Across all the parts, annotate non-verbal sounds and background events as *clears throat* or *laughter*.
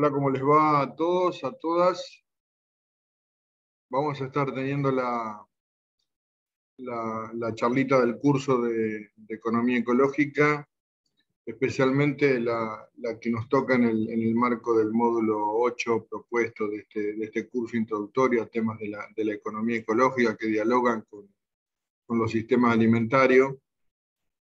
Hola, ¿cómo les va a todos, a todas? Vamos a estar teniendo la, la, charlita del curso de, Economía Ecológica, especialmente la, que nos toca en el, marco del módulo 8 propuesto de este, de este curso introductorio a temas de la, economía ecológica que dialogan con, con los sistemas alimentarios.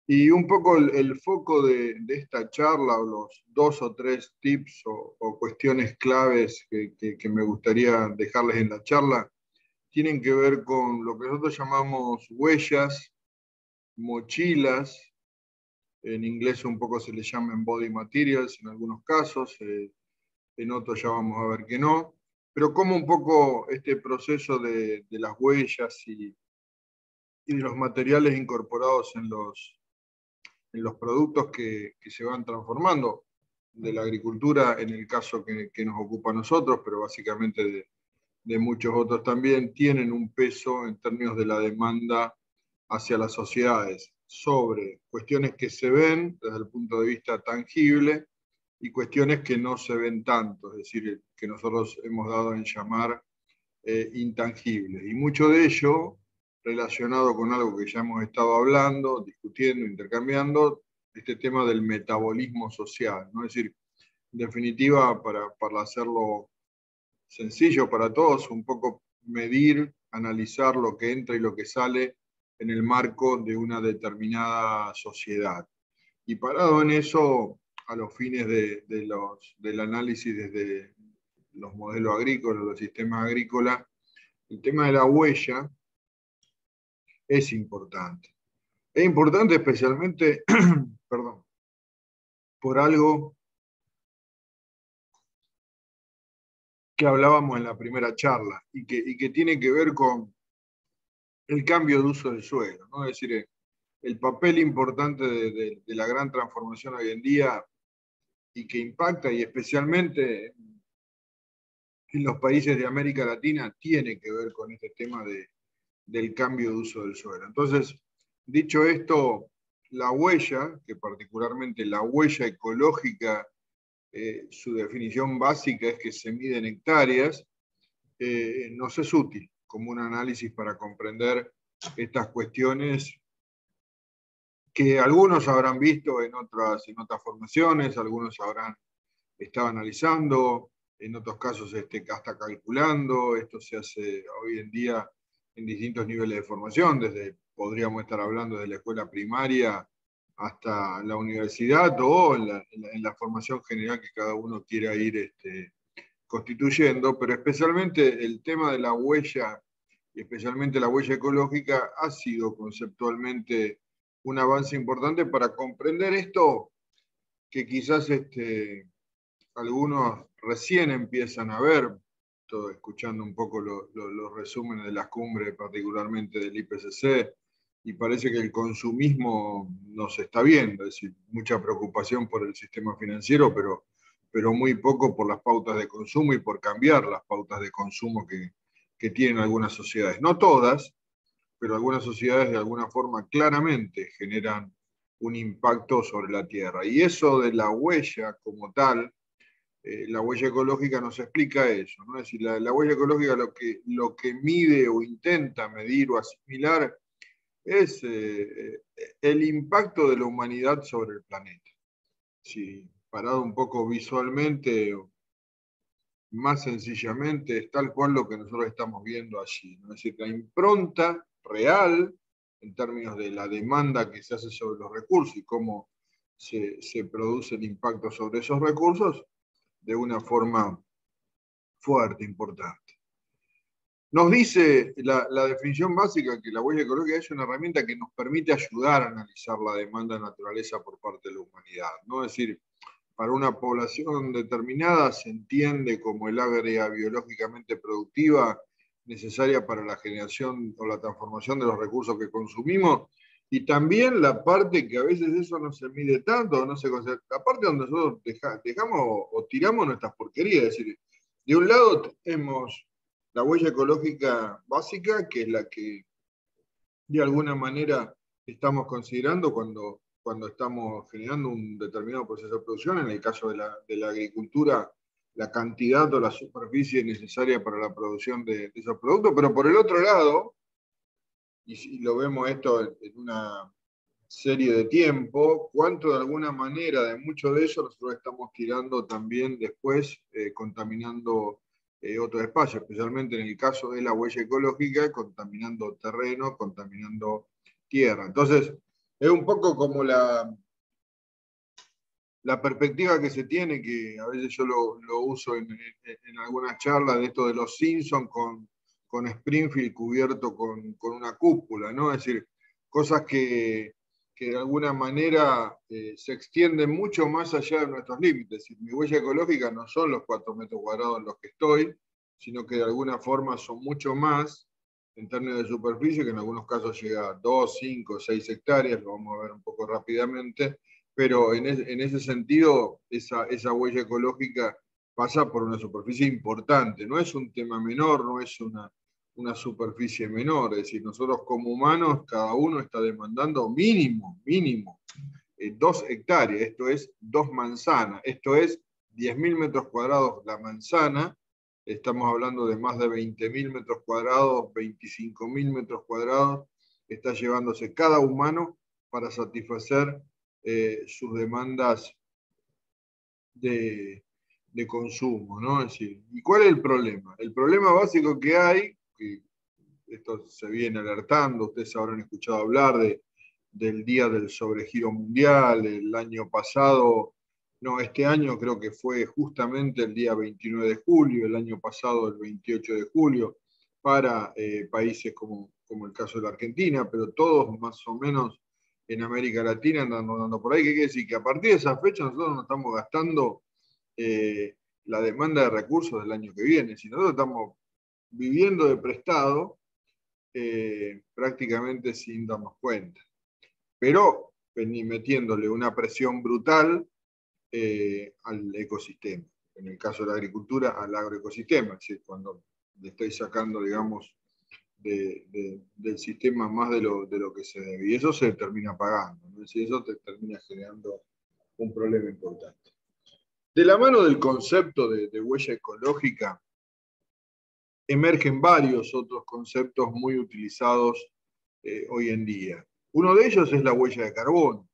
Y un poco el, foco de, esta charla, o los dos o tres tips o, cuestiones claves que, me gustaría dejarles en la charla, tienen que ver con lo que nosotros llamamos huellas, mochilas, en inglés un poco se le llaman body materials en algunos casos, eh, en otros ya vamos a ver que no, pero como un poco este proceso de, las huellas y, y de los materiales incorporados en los, los productos que, se van transformando de la agricultura, en el caso que, nos ocupa a nosotros, pero básicamente de, muchos otros también, tienen un peso en términos de la demanda hacia las sociedades sobre cuestiones que se ven desde el punto de vista tangible y cuestiones que no se ven tanto, es decir, que nosotros hemos dado en llamar eh, intangibles. Y mucho de ello relacionado con algo que ya hemos estado hablando, discutiendo, intercambiando, este tema del metabolismo social. ¿no? Es decir, en definitiva, para, para hacerlo sencillo para todos, un poco medir, analizar lo que entra y lo que sale en el marco de una determinada sociedad. Y parado en eso, a los fines de, de los, del análisis desde los modelos agrícolas, los sistemas agrícolas, el tema de la huella, es importante. Es importante especialmente, *clears throat* perdón, por algo que hablábamos en la primera charla y que, que tiene que ver con el cambio de uso del suelo, ¿no? es decir, el papel importante de, la gran transformación hoy en día y que impacta y especialmente en los países de América Latina tiene que ver con este tema de, del cambio de uso del suelo. Entonces, dicho esto, la huella, que particularmente la huella ecológica, eh, su definición básica es que se mide en hectáreas, eh, nos es útil como un análisis para comprender estas cuestiones que algunos habrán visto en otras, en otras formaciones, algunos habrán estado analizando, en otros casos este, hasta calculando, esto se hace hoy en día en distintos niveles de formación, desde, podríamos estar hablando de la escuela primaria hasta la universidad o en la, formación general que cada uno quiera ir este, constituyendo, pero especialmente el tema de la huella, y especialmente la huella ecológica, ha sido conceptualmente un avance importante para comprender esto que quizás este, algunos recién empiezan a ver, escuchando un poco los resúmenes de las cumbres, particularmente del IPCC, y parece que el consumismo no se está viendo, es decir, mucha preocupación por el sistema financiero, pero, pero muy poco por las pautas de consumo y por cambiar las pautas de consumo que, que tienen algunas sociedades. No todas, pero algunas sociedades de alguna forma claramente generan un impacto sobre la Tierra. Y eso de la huella como tal, eh, la huella ecológica nos explica eso, ¿no? Es decir, la, huella ecológica lo que, lo que mide o intenta medir o asimilar es eh, el impacto de la humanidad sobre el planeta. Si parado un poco visualmente, más sencillamente, es tal cual lo que nosotros estamos viendo allí. ¿no? Es decir, la impronta real en términos de la demanda que se hace sobre los recursos y cómo se, se produce el impacto sobre esos recursos, de una forma fuerte, importante. Nos dice la, definición básica que la huella ecológica es una herramienta que nos permite ayudar a analizar la demanda de naturaleza por parte de la humanidad. ¿no? Es decir, para una población determinada se entiende como el área biológicamente productiva necesaria para la generación o la transformación de los recursos que consumimos y también la parte que a veces eso no se mide tanto, no se la parte donde nosotros dejamos o tiramos nuestras porquerías. Es decir, de un lado tenemos la huella ecológica básica, que es la que de alguna manera estamos considerando cuando, cuando estamos generando un determinado proceso de producción. En el caso de la, de la agricultura, la cantidad o la superficie necesaria para la producción de, esos productos, pero por el otro lado, y, si lo vemos esto en una serie de tiempo, cuánto de alguna manera de mucho de eso nosotros estamos tirando también después, eh, contaminando eh, otros espacios, especialmente en el caso de la huella ecológica, contaminando terreno, contaminando tierra. Entonces, es un poco como la, la perspectiva que se tiene, que a veces yo lo, uso en, algunas charlas de esto de los Simpsons con, con Springfield cubierto con, con, una cúpula, ¿no? Es decir, cosas que, que de alguna manera eh, se extienden mucho más allá de nuestros límites. Mi huella ecológica no son los cuatro metros cuadrados en los que estoy, sino que de alguna forma son mucho más en términos de superficie, que en algunos casos llega a 2, 5, 6 hectáreas, lo vamos a ver un poco rápidamente, pero en, en ese sentido esa, esa huella ecológica pasa por una superficie importante, no es un tema menor, no es una, una superficie menor. Es decir, nosotros como humanos, cada uno está demandando mínimo, mínimo, eh, dos hectáreas, esto es dos manzanas, esto es 10.000 metros cuadrados la manzana, estamos hablando de más de 20.000 metros cuadrados, 25.000 metros cuadrados, está llevándose cada humano para satisfacer eh, sus demandas de, de consumo, ¿no? Es decir, ¿y cuál es el problema? El problema básico que hay que esto se viene alertando, ustedes habrán escuchado hablar de, del Día del Sobregiro Mundial, el año pasado, no, este año creo que fue justamente el día 29 de julio, el año pasado el 28 de julio, para eh, países como, como el caso de la Argentina, pero todos más o menos en América Latina andando, andando por ahí, que quiere decir que a partir de esa fecha nosotros no estamos gastando eh, la demanda de recursos del año que viene, si nosotros estamos viviendo de prestado eh, prácticamente sin darnos cuenta. Pero metiéndole una presión brutal eh, al ecosistema. En el caso de la agricultura, al agroecosistema. Es decir, cuando le estoy sacando, digamos, del sistema más de lo, de lo, que se debe. Y eso se termina pagando. ¿no? Es eso te termina generando un problema importante. De la mano del concepto de huella ecológica, emergen varios otros conceptos muy utilizados eh, hoy en día. Uno de ellos es la huella de carbono.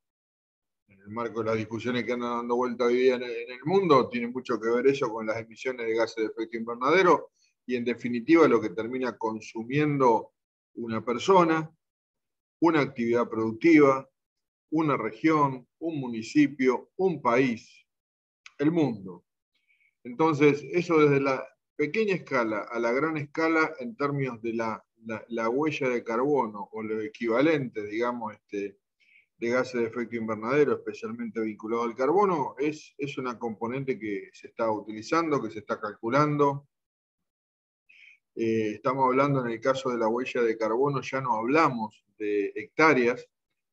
En el marco de las discusiones que andan dando vuelta hoy día en el, mundo, tiene mucho que ver eso con las emisiones de gases de efecto invernadero y en definitiva lo que termina consumiendo una persona, una actividad productiva, una región, un municipio, un país, el mundo. Entonces, eso desde la pequeña escala a la gran escala en términos de la, huella de carbono o lo equivalente, digamos, este, de gases de efecto invernadero, especialmente vinculado al carbono, es, es una componente que se está utilizando, que se está calculando. Eh, estamos hablando en el caso de la huella de carbono, ya no hablamos de hectáreas,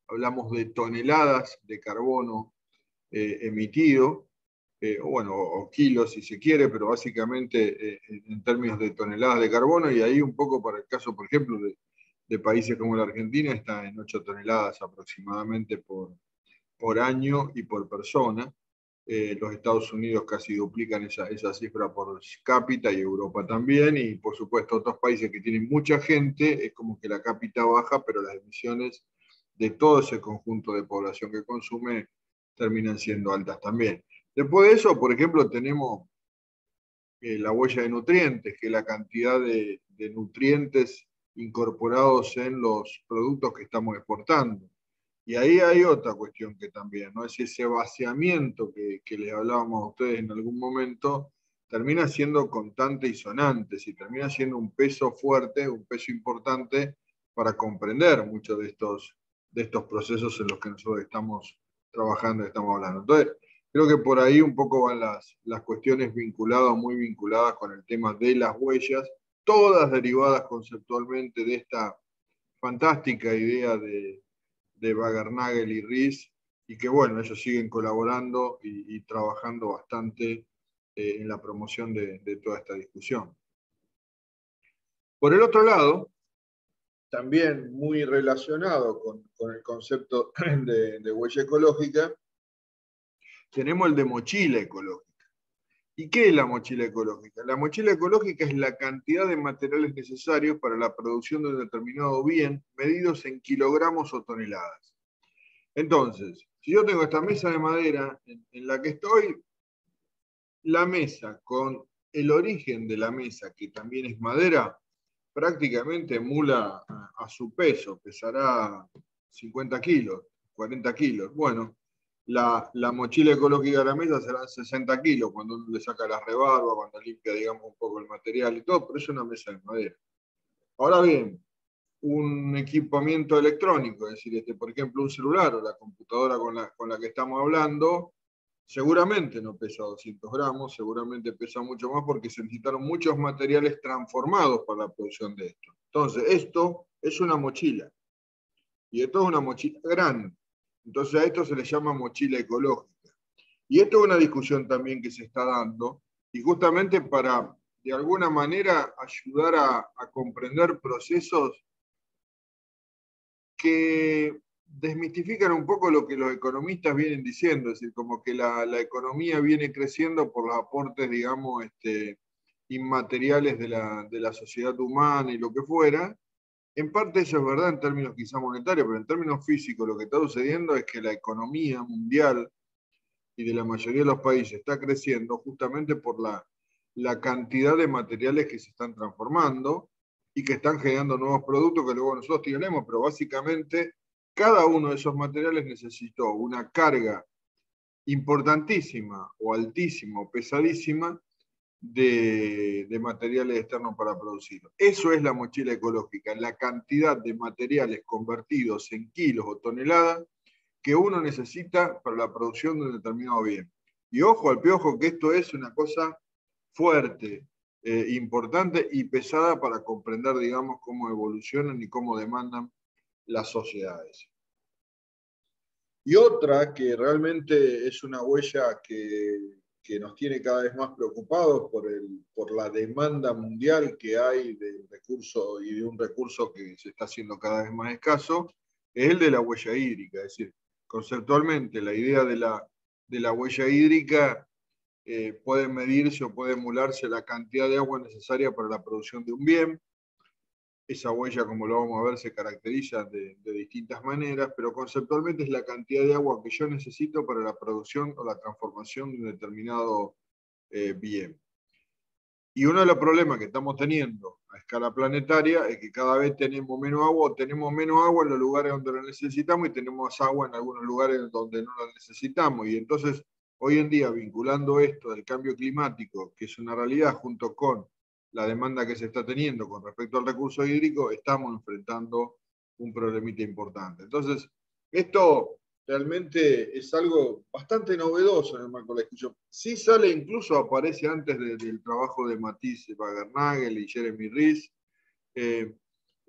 hablamos de toneladas de carbono eh, emitido, eh, bueno, o kilos si se quiere, pero básicamente eh, en términos de toneladas de carbono, y ahí un poco para el caso, por ejemplo, de, países como la Argentina, está en 8 toneladas aproximadamente por, por año y por persona. Eh, los Estados Unidos casi duplican esa, esa cifra por cápita y Europa también, y por supuesto otros países que tienen mucha gente, es como que la cápita baja, pero las emisiones de todo ese conjunto de población que consume terminan siendo altas también. Después de eso, por ejemplo, tenemos eh, la huella de nutrientes, que es la cantidad de, nutrientes incorporados en los productos que estamos exportando. Y ahí hay otra cuestión que también, ¿no? Es ese vaciamiento que, que les hablábamos a ustedes en algún momento, termina siendo constante y sonante, y termina siendo un peso fuerte, un peso importante para comprender muchos de estos, de estos procesos en los que nosotros estamos trabajando y estamos hablando. Entonces, Creo que por ahí un poco van las, las cuestiones vinculadas, muy vinculadas con el tema de las huellas, todas derivadas conceptualmente de esta fantástica idea de, de Bagernagel y Ries, y que bueno, ellos siguen colaborando y, trabajando bastante eh, en la promoción de, de, toda esta discusión. Por el otro lado, también muy relacionado con, con el concepto de huella ecológica, tenemos el de mochila ecológica. ¿Y qué es la mochila ecológica? La mochila ecológica es la cantidad de materiales necesarios para la producción de un determinado bien medidos en kilogramos o toneladas. Entonces, si yo tengo esta mesa de madera en, la que estoy, la mesa con el origen de la mesa, que también es madera, prácticamente emula a su peso, pesará 50 kilos, 40 kilos. Bueno, la, mochila ecológica de la mesa será 60 kilos cuando uno le saca la rebarba, cuando limpia, digamos, un poco el material y todo, pero es una mesa de madera. Ahora bien, un equipamiento electrónico, es decir, este, por ejemplo, un celular o la computadora con la, con la que estamos hablando, seguramente no pesa 200 gramos, seguramente pesa mucho más porque se necesitaron muchos materiales transformados para la producción de esto. Entonces, esto es una mochila. Y esto es una mochila grande. Entonces a esto se le llama mochila ecológica. Y esto es una discusión también que se está dando, y justamente para, de alguna manera, ayudar a, comprender procesos que desmitifican un poco lo que los economistas vienen diciendo, es decir, como que la, economía viene creciendo por los aportes, digamos, este, inmateriales de la, de la sociedad humana y lo que fuera, en parte eso es verdad en términos quizá monetarios, pero en términos físicos lo que está sucediendo es que la economía mundial y de la mayoría de los países está creciendo justamente por la, cantidad de materiales que se están transformando y que están generando nuevos productos que luego nosotros tenemos, pero básicamente cada uno de esos materiales necesitó una carga importantísima o altísima o pesadísima de, materiales externos para producirlo. Eso es la mochila ecológica, la cantidad de materiales convertidos en kilos o toneladas que uno necesita para la producción de un determinado bien. Y ojo al piojo que esto es una cosa fuerte, eh, importante y pesada para comprender, digamos, cómo evolucionan y cómo demandan las sociedades. Y otra que realmente es una huella que que nos tiene cada vez más preocupados por, el, por la demanda mundial que hay de recursos y de un recurso que se está haciendo cada vez más escaso, es el de la huella hídrica. Es decir, conceptualmente la idea de la, de la huella hídrica eh, puede medirse o puede emularse la cantidad de agua necesaria para la producción de un bien, esa huella, como lo vamos a ver, se caracteriza de, distintas maneras, pero conceptualmente es la cantidad de agua que yo necesito para la producción o la transformación de un determinado eh, bien. Y uno de los problemas que estamos teniendo a escala planetaria es que cada vez tenemos menos agua, o tenemos menos agua en los lugares donde la necesitamos y tenemos agua en algunos lugares donde no la necesitamos. Y entonces, hoy en día, vinculando esto del cambio climático, que es una realidad, junto con la demanda que se está teniendo con respecto al recurso hídrico, estamos enfrentando un problemita importante. Entonces, esto realmente es algo bastante novedoso en el marco de la discusión. Sí sale, incluso aparece antes del trabajo de Matisse Bagernagel y Jeremy Rees, eh,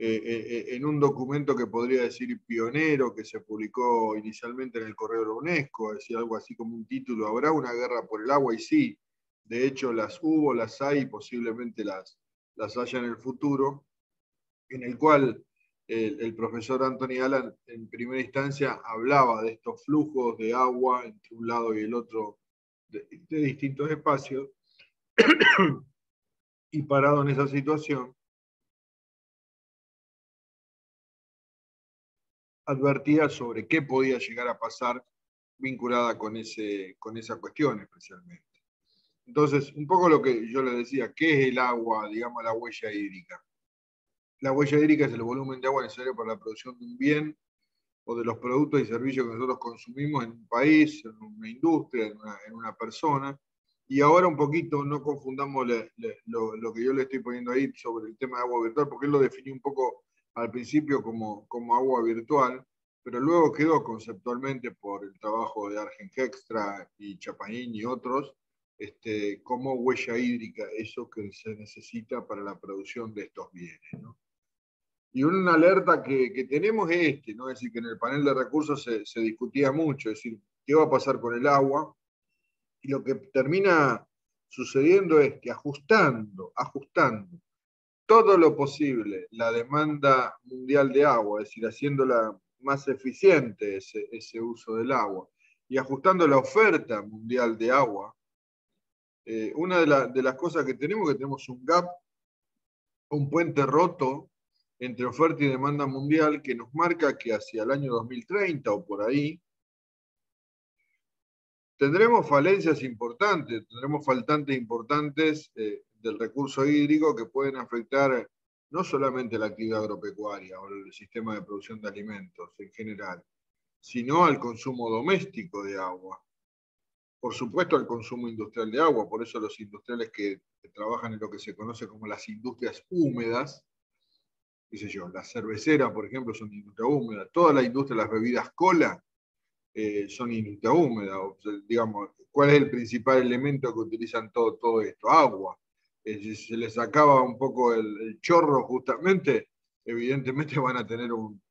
eh, eh, en un documento que podría decir pionero, que se publicó inicialmente en el Correo de la UNESCO, es algo así como un título, ¿habrá una guerra por el agua? Y sí, de hecho las hubo, las hay, posiblemente las, las haya en el futuro, en el cual el, profesor Anthony Allen en primera instancia hablaba de estos flujos de agua entre un lado y el otro de, distintos espacios, *coughs* y parado en esa situación, advertía sobre qué podía llegar a pasar vinculada con, ese, con esa cuestión especialmente. Entonces, un poco lo que yo le decía, ¿qué es el agua, digamos, la huella hídrica? La huella hídrica es el volumen de agua necesario para la producción de un bien o de los productos y servicios que nosotros consumimos en un país, en una industria, en una, persona. Y ahora un poquito, no confundamos lo, que yo le estoy poniendo ahí sobre el tema de agua virtual, porque él lo definió un poco al principio como, como agua virtual, pero luego quedó conceptualmente por el trabajo de Argen Extra y Chapaín y otros, este, como huella hídrica, eso que se necesita para la producción de estos bienes. Y una alerta que, tenemos es este, ¿no? es decir, que en el panel de recursos se, discutía mucho, es decir, qué va a pasar con el agua. Y lo que termina sucediendo es que ajustando, ajustando todo lo posible la demanda mundial de agua, es decir, haciéndola más eficiente ese, ese uso del agua, y ajustando la oferta mundial de agua, eh, una de, las cosas que tenemos, que tenemos un gap, un puente roto entre oferta y demanda mundial que nos marca que hacia el año 2030 o por ahí, tendremos falencias importantes, tendremos faltantes importantes eh, del recurso hídrico que pueden afectar no solamente la actividad agropecuaria o el sistema de producción de alimentos en general, sino al consumo doméstico de agua. Por supuesto, al consumo industrial de agua, por eso los industriales que, trabajan en lo que se conoce como las industrias húmedas, qué sé yo, la cervecera, por ejemplo, son industria húmeda, toda la industria de las bebidas cola eh, son industria húmeda. digamos, ¿cuál es el principal elemento que utilizan todo, todo esto? Agua. Si se les acaba un poco el, chorro justamente, evidentemente *laughs* van a tener un,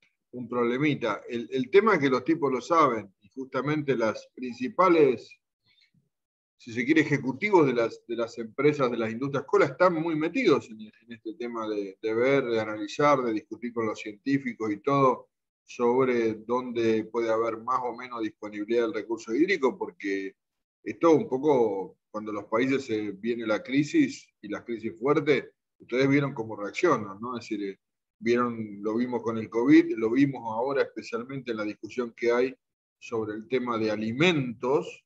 problemita. El, el, tema es que los tipos lo saben y justamente las principales, si se quiere, ejecutivos de las, de las empresas de las industrias cola están muy metidos en, este tema de, de, ver, de analizar, de discutir con los científicos y todo sobre dónde puede haber más o menos disponibilidad del recurso hídrico, porque esto un poco, cuando los países se viene la crisis y la crisis fuerte, ustedes vieron cómo reaccionan, ¿no? Es decir, vieron, lo vimos con el COVID, lo vimos ahora especialmente en la discusión que hay sobre el tema de alimentos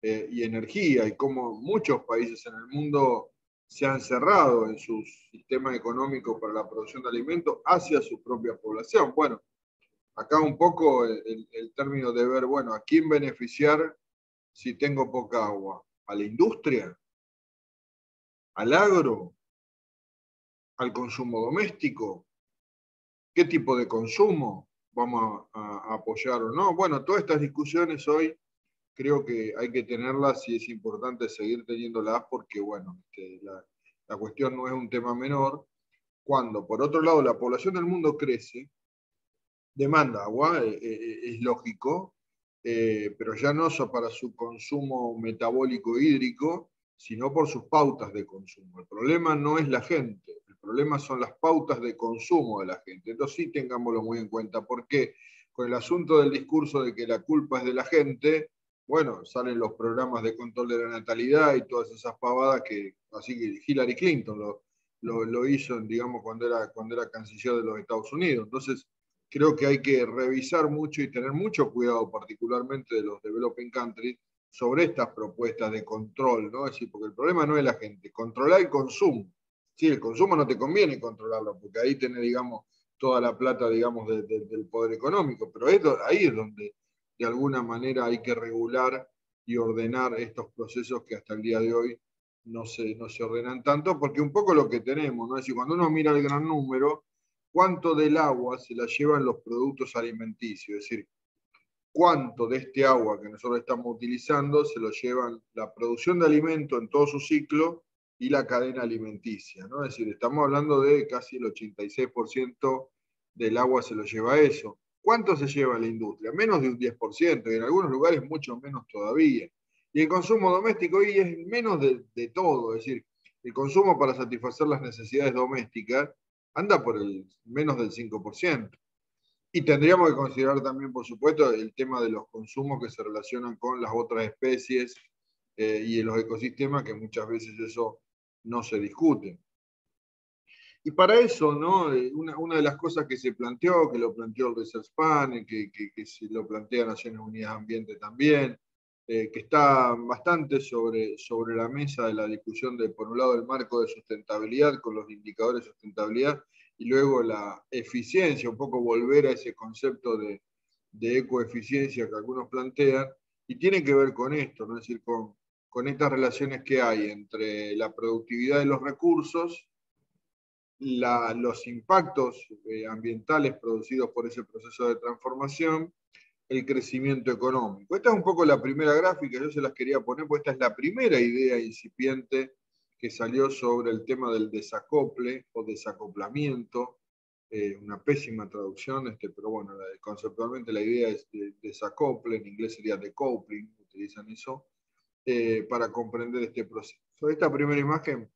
eh, y energía y cómo muchos países en el mundo se han cerrado en su sistema económico para la producción de alimentos hacia su propia población. Bueno, acá un poco el, término de ver, bueno, ¿a quién beneficiar si tengo poca agua? ¿A la industria? ¿Al agro? ¿Al consumo doméstico? ¿Qué tipo de consumo vamos a, apoyar o no? Bueno, todas estas discusiones hoy creo que hay que tenerlas y es importante seguir teniéndolas porque, bueno, este, la, cuestión no es un tema menor. Cuando, por otro lado, la población del mundo crece, demanda agua, eh, eh, es lógico, eh, pero ya no para su consumo metabólico hídrico, sino por sus pautas de consumo. El problema no es la gente, el problema son las pautas de consumo de la gente. Entonces sí tengámoslo muy en cuenta, porque con el asunto del discurso de que la culpa es de la gente, bueno, salen los programas de control de la natalidad y todas esas pavadas que, así que Hillary Clinton lo, lo, hizo, digamos, cuando era, cuando era canciller de los Estados Unidos. Entonces, creo que hay que revisar mucho y tener mucho cuidado, particularmente de los developing countries, sobre estas propuestas de control, ¿no? Es decir, porque el problema no es la gente, controlar el consumo. Sí, el consumo no te conviene controlarlo, porque ahí tenés, digamos, toda la plata, digamos, del poder económico, pero ahí es donde de alguna manera hay que regular y ordenar estos procesos que hasta el día de hoy no se, no se ordenan tanto, porque un poco lo que tenemos, ¿no? Es decir, cuando uno mira el gran número, cuánto del agua se la llevan los productos alimenticios, es decir, cuánto de este agua que nosotros estamos utilizando se lo llevan la producción de alimento en todo su ciclo y la cadena alimenticia. ¿no? Es decir, estamos hablando de casi el 86% del agua se lo lleva eso. ¿Cuánto se lleva la industria? Menos de un 10%, y en algunos lugares mucho menos todavía. Y el consumo doméstico hoy es menos de, todo, es decir, el consumo para satisfacer las necesidades domésticas anda por el menos del 5%. Y tendríamos que considerar también, por supuesto, el tema de los consumos que se relacionan con las otras especies eh, y los ecosistemas, que muchas veces eso no se discute. Y para eso, ¿no? Eh, una, de las cosas que se planteó, que lo planteó el Research Pan, que, que, que se lo plantea Naciones Unidas Ambiente también, eh, que está bastante sobre, sobre la mesa de la discusión de, por un lado, el marco de sustentabilidad con los indicadores de sustentabilidad y luego la eficiencia, un poco volver a ese concepto de, de ecoeficiencia que algunos plantean, y tiene que ver con esto, ¿no? es decir, con, con estas relaciones que hay entre la productividad de los recursos, la, los impactos eh, ambientales producidos por ese proceso de transformación el crecimiento económico. Esta es un poco la primera gráfica, yo se las quería poner, porque esta es la primera idea incipiente que salió sobre el tema del desacople o desacoplamiento, eh, una pésima traducción, este, pero bueno, conceptualmente la idea es de, desacople, en inglés sería decoupling, utilizan eso, eh, para comprender este proceso. Esta primera imagen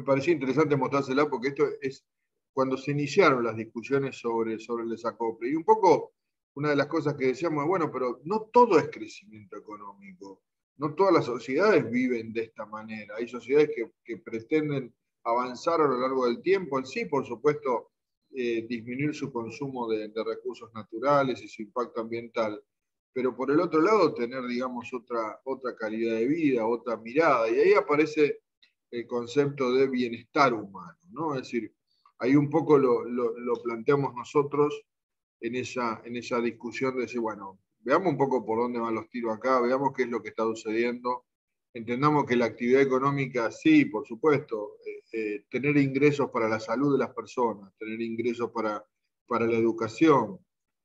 me pareció interesante mostrársela porque esto es cuando se iniciaron las discusiones sobre, sobre el desacople. Y un poco una de las cosas que decíamos, bueno, pero no todo es crecimiento económico, no todas las sociedades viven de esta manera. Hay sociedades que, pretenden avanzar a lo largo del tiempo, sí, por supuesto, eh, disminuir su consumo de, recursos naturales y su impacto ambiental, pero por el otro lado tener, digamos, otra, otra calidad de vida, otra mirada, y ahí aparece el concepto de bienestar humano, ¿no? Es decir, ahí un poco lo, planteamos nosotros en esa, en esa discusión de decir, bueno, veamos un poco por dónde van los tiros acá, veamos qué es lo que está sucediendo, entendamos que la actividad económica, sí, por supuesto, eh, eh, tener ingresos para la salud de las personas, tener ingresos para, para la educación,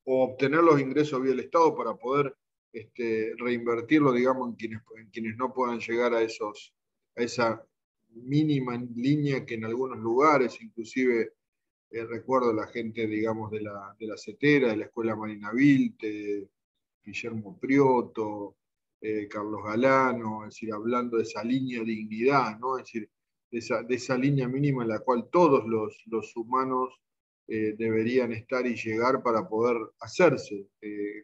o obtener los ingresos vía el Estado para poder este, reinvertirlo, digamos, en quienes, en quienes no puedan llegar a, esos, a esa mínima línea que en algunos lugares, inclusive eh, recuerdo la gente, digamos, de la, de la CETERA, de la Escuela Marina Vilte, Guillermo Prioto, eh, Carlos Galano, es decir, hablando de esa línea de dignidad, ¿no? es decir, de esa, de esa línea mínima en la cual todos los, los humanos eh, deberían estar y llegar para poder hacerse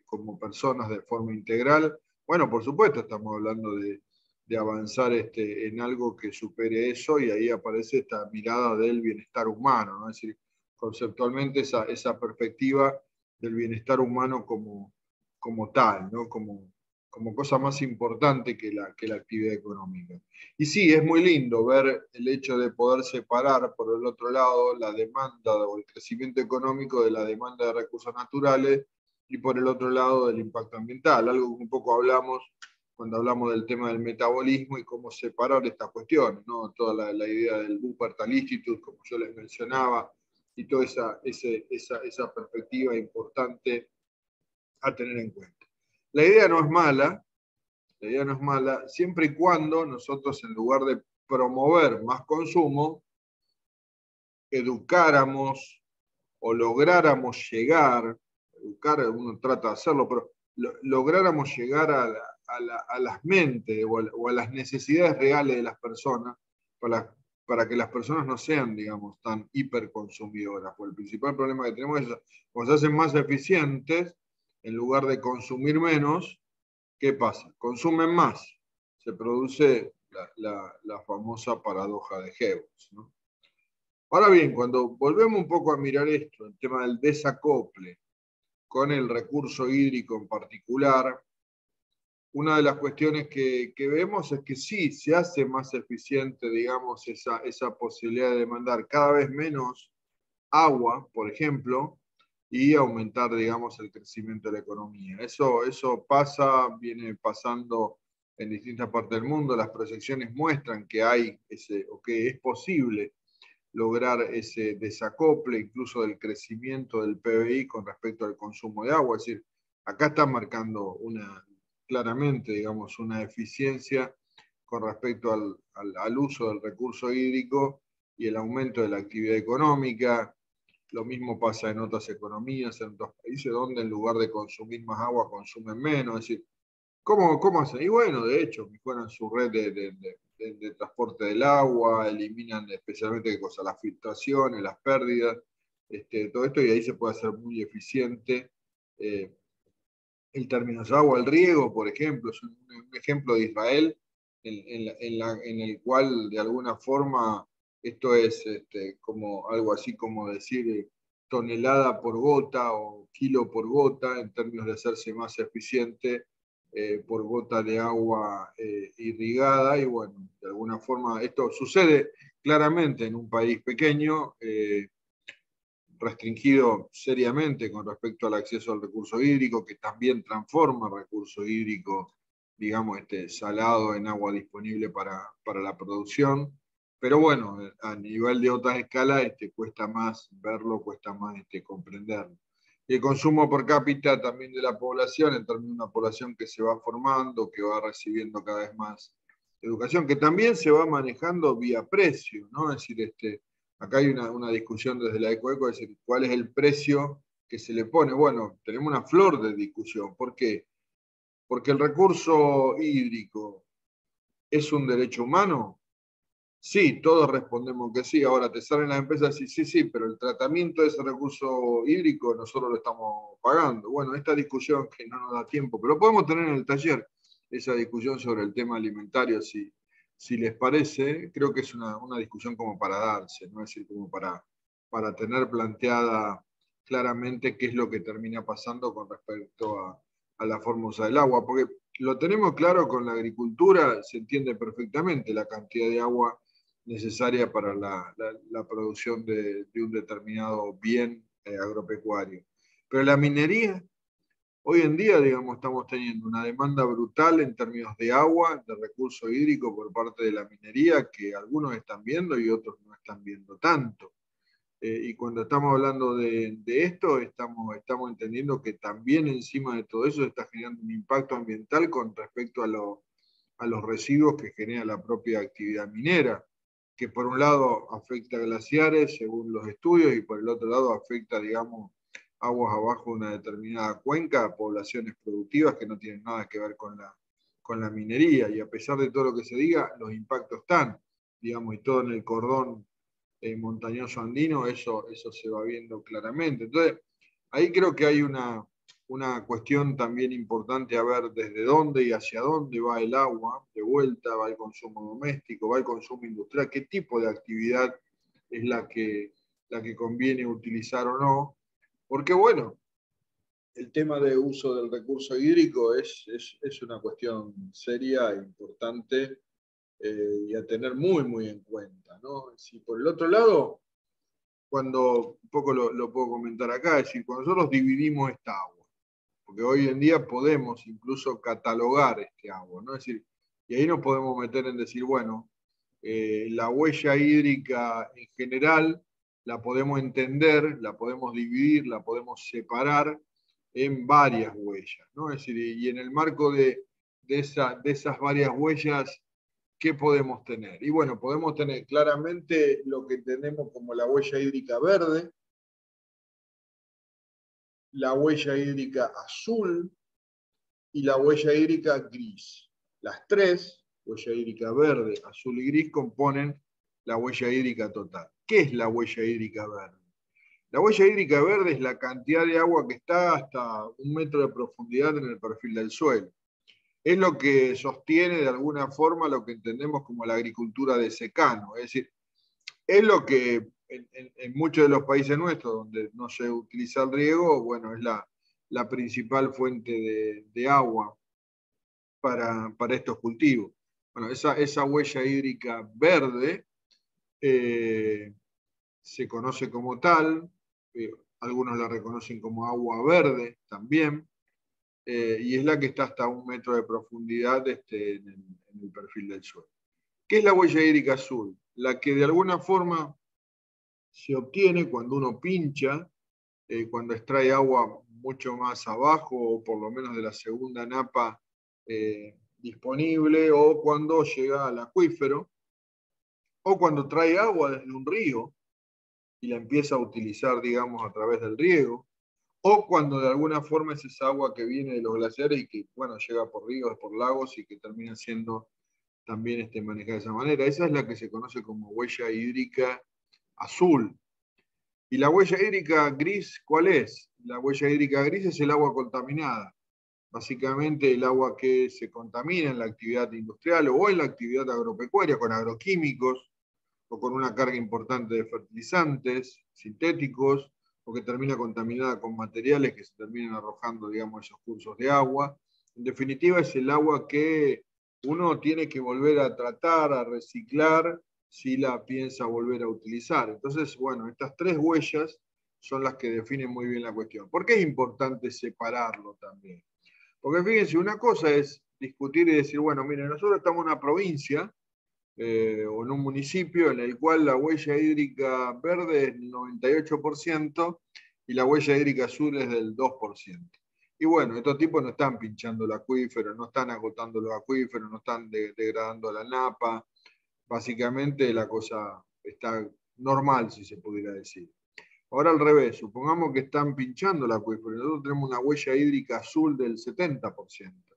como personas de forma integral. Bueno, por supuesto, estamos hablando de, de avanzar este, en algo que supere eso y ahí aparece esta mirada del bienestar humano, ¿no? es decir, conceptualmente esa, esa perspectiva del bienestar humano como, como tal, ¿no? como, como cosa más importante que la, que la actividad económica. Y sí, es muy lindo ver el hecho de poder separar, por el otro lado, la demanda o el crecimiento económico de la demanda de recursos naturales y por el otro lado del impacto ambiental, algo que un poco hablamos cuando hablamos del tema del metabolismo y cómo separar estas cuestiones, ¿no? toda la, idea del Wuppertal Institute, como yo les mencionaba, y toda esa, esa, esa perspectiva importante a tener en cuenta. La idea no es mala, la idea no es mala, siempre y cuando nosotros en lugar de promover más consumo, educáramos o lográramos llegar, educar uno trata de hacerlo, pero lográramos llegar a, a, las mentes o a, las necesidades reales de las personas para, para que las personas no sean, digamos, tan hiperconsumidoras. Porque el principal problema que tenemos es cuando se hacen más eficientes, en lugar de consumir menos, ¿qué pasa? Consumen más. Se produce la, famosa paradoja de Jevons. Ahora bien, cuando volvemos un poco a mirar esto, el tema del desacople con el recurso hídrico en particular, una de las cuestiones que, vemos es que sí, se hace más eficiente, digamos, esa, esa posibilidad de demandar cada vez menos agua, por ejemplo, y aumentar, digamos, el crecimiento de la economía. Eso, eso pasa, viene pasando en distintas partes del mundo. Las proyecciones muestran que hay ese, o que es posible lograr ese desacople incluso del crecimiento del PBI con respecto al consumo de agua. Es decir, acá está marcando una, claramente, digamos, una eficiencia con respecto al, uso del recurso hídrico y el aumento de la actividad económica. Lo mismo pasa en otras economías, en otros países, donde en lugar de consumir más agua, consumen menos. Es decir, ¿cómo, cómo hacen? Y bueno, de hecho, mejoran su red de, transporte del agua, eliminan especialmente ¿qué cosa? las filtraciones, las pérdidas, este, todo esto, y ahí se puede hacer muy eficiente. Eh, el término agua al riego, por ejemplo, es un, ejemplo de Israel en, el cual de alguna forma esto es este, como algo así como decir eh, tonelada por gota o kilo por gota en términos de hacerse más eficiente eh, por gota de agua eh, irrigada. Y bueno, de alguna forma esto sucede claramente en un país pequeño restringido seriamente con respecto al acceso al recurso hídrico, que también transforma el recurso hídrico, digamos, este, salado en agua disponible para, la producción. Pero bueno, a nivel de otras escalas este, cuesta más verlo, cuesta más este, comprenderlo. El consumo per cápita también de la población, en términos de una población que se va formando, que va recibiendo cada vez más educación, que también se va manejando vía precio, ¿no? Es decir, este, acá hay una, discusión desde la EcoEco, es decir, cuál es el precio que se le pone. Bueno, tenemos una flor de discusión. ¿Por qué? Porque el recurso hídrico es un derecho humano. Sí, todos respondemos que sí. Ahora te salen las empresas y sí, sí, pero el tratamiento de ese recurso hídrico nosotros lo estamos pagando. Bueno, esta discusión que no nos da tiempo, pero podemos tener en el taller. esa discusión sobre el tema alimentario, si, si les parece, creo que es una, discusión como para darse, ¿no? es decir, como para, para tener planteada claramente qué es lo que termina pasando con respecto a, la fórmula del agua, porque lo tenemos claro con la agricultura, se entiende perfectamente la cantidad de agua necesaria para la, producción de, un determinado bien eh, agropecuario. Pero la minería, hoy en día, digamos, estamos teniendo una demanda brutal en términos de agua, de recurso hídrico por parte de la minería, que algunos están viendo y otros no están viendo tanto. Eh, y cuando estamos hablando de, esto, estamos, entendiendo que también encima de todo eso está generando un impacto ambiental con respecto a, a los residuos que genera la propia actividad minera, que por un lado afecta a glaciares, según los estudios, y por el otro lado afecta, digamos, aguas abajo de una determinada cuenca, poblaciones productivas que no tienen nada que ver con la, con la minería. Y a pesar de todo lo que se diga, los impactos están, digamos, y todo en el cordón eh, montañoso andino, eso, eso se va viendo claramente. Entonces, ahí creo que hay una, una cuestión también importante a ver desde dónde y hacia dónde va el agua, de vuelta va el consumo doméstico, va el consumo industrial, qué tipo de actividad es la que, la que conviene utilizar o no. Porque bueno, el tema de uso del recurso hídrico es, es, una cuestión seria importante eh, y a tener muy, muy en cuenta. ¿no? Si por el otro lado, cuando, un poco lo, puedo comentar acá, es decir, cuando nosotros dividimos esta agua, porque hoy en día podemos incluso catalogar este agua, ¿no? Es decir, y ahí nos podemos meter en decir, bueno, eh, la huella hídrica en general la podemos entender, la podemos dividir, la podemos separar en varias huellas, ¿no? Es decir, y en el marco de, de, esa, de esas varias huellas ¿qué podemos tener? Y bueno, podemos tener claramente lo que tenemos como la huella hídrica verde, la huella hídrica azul y la huella hídrica gris. Las tres, huella hídrica verde, azul y gris, componen la huella hídrica total. ¿Qué es la huella hídrica verde? La huella hídrica verde es la cantidad de agua que está hasta un metro de profundidad en el perfil del suelo es lo que sostiene de alguna forma lo que entendemos como la agricultura de secano. Es decir, es lo que en, muchos de los países nuestros, donde no se utiliza el riego, bueno, es la, principal fuente de, agua para, estos cultivos. Bueno, esa, esa huella hídrica verde eh, se conoce como tal, eh, algunos la reconocen como agua verde también. Eh, y es la que está hasta un metro de profundidad este, en, el, perfil del suelo. ¿Qué es la huella hídrica azul? La que de alguna forma se obtiene cuando uno pincha, cuando extrae agua mucho más abajo o por lo menos de la segunda napa disponible o cuando llega al acuífero o cuando trae agua desde un río y la empieza a utilizar, digamos, a través del riego o cuando de alguna forma es esa agua que viene de los glaciares y que, bueno, llega por ríos, por lagos y que termina siendo también este, manejada de esa manera. Esa es la que se conoce como huella hídrica azul. ¿Y la huella hídrica gris cuál es? La huella hídrica gris es el agua contaminada. Básicamente el agua que se contamina en la actividad industrial o en la actividad agropecuaria con agroquímicos o con una carga importante de fertilizantes sintéticos porque termina contaminada con materiales que se terminan arrojando, digamos, esos cursos de agua. En definitiva, es el agua que uno tiene que volver a tratar, a reciclar, si la piensa volver a utilizar. Entonces, bueno, estas tres huellas son las que definen muy bien la cuestión. ¿Por qué es importante separarlo también? Porque fíjense, una cosa es discutir y decir, bueno, miren, nosotros estamos en una provincia eh, o en un municipio en el cual la huella hídrica verde es 98% y la huella hídrica azul es del 2%. Y bueno, estos tipos no están pinchando el acuífero, no están agotando los acuíferos, no están degradando la napa. Básicamente la cosa está normal, si se pudiera decir. Ahora al revés, supongamos que están pinchando el acuífero. Nosotros tenemos una huella hídrica azul del 70%